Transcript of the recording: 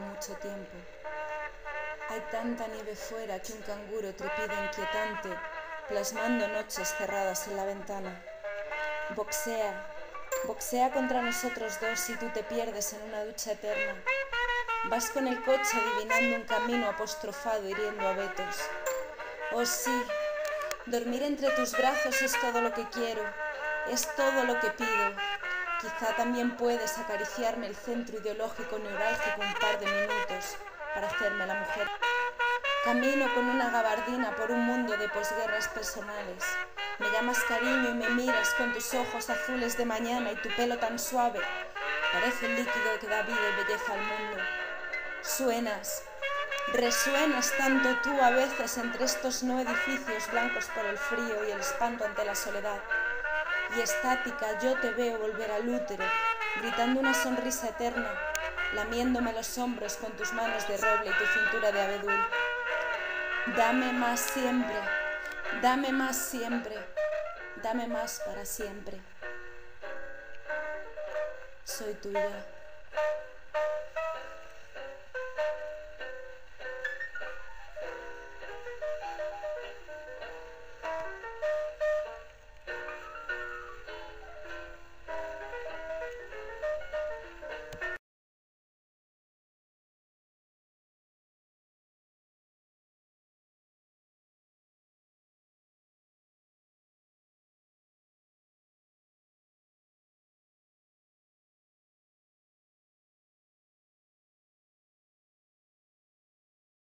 mucho tiempo. Hay tanta nieve fuera que un canguro trepida inquietante, plasmando noches cerradas en la ventana. Boxea, boxea contra nosotros dos y tú te pierdes en una ducha eterna. Vas con el coche adivinando un camino apostrofado hiriendo abetos. Oh sí, dormir entre tus brazos es todo lo que quiero, es todo lo que pido. Quizá también puedes acariciarme el centro ideológico neurálgico un par de minutos para hacerme la mujer. Camino con una gabardina por un mundo de posguerras personales. Me llamas cariño y me miras con tus ojos azules de mañana y tu pelo tan suave. Parece el líquido que da vida y belleza al mundo. Suenas, resuenas tanto tú a veces entre estos no edificios blancos por el frío y el espanto ante la soledad. Y estática yo te veo volver al útero, gritando una sonrisa eterna lamiéndome los hombros con tus manos de roble y tu cintura de abedul. Dame más siempre, dame más siempre, dame más para siempre. Soy tuya.